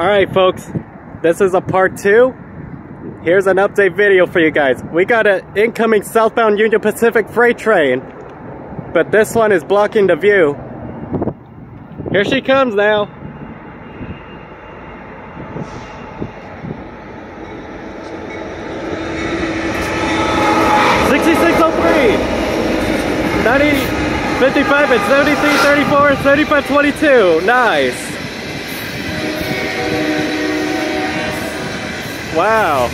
Alright folks, this is a part two. Here's an update video for you guys. We got an incoming southbound Union Pacific freight train, but this one is blocking the view. Here she comes now. Sixty-six oh three, ninety, fifty-five, and seventy-three, thirty-four, thirty-five, twenty-two. Nice. Wow.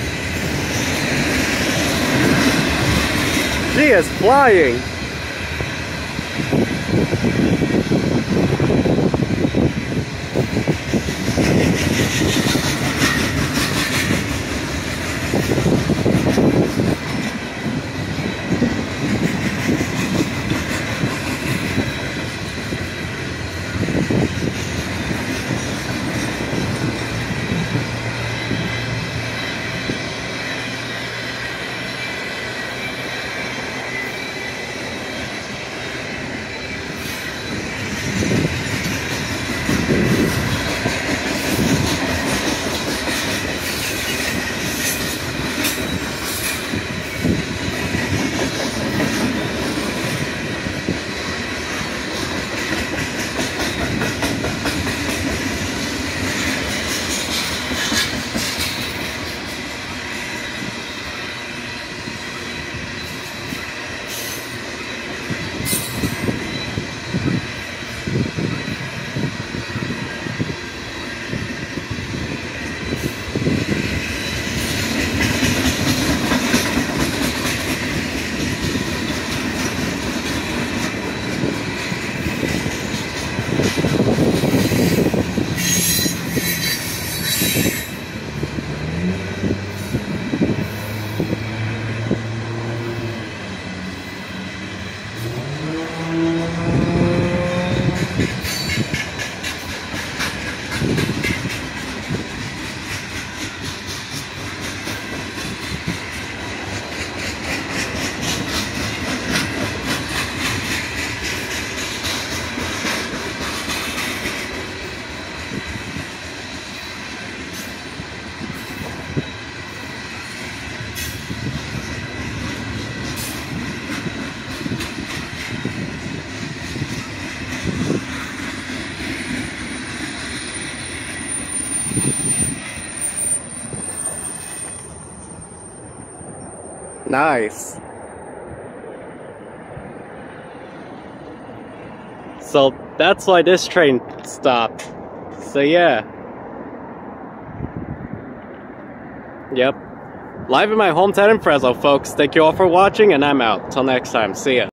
She is flying. Nice. So that's why this train stopped. So yeah. Yep. Live in my hometown in Fresno, folks. Thank you all for watching, and I'm out. Till next time. See ya.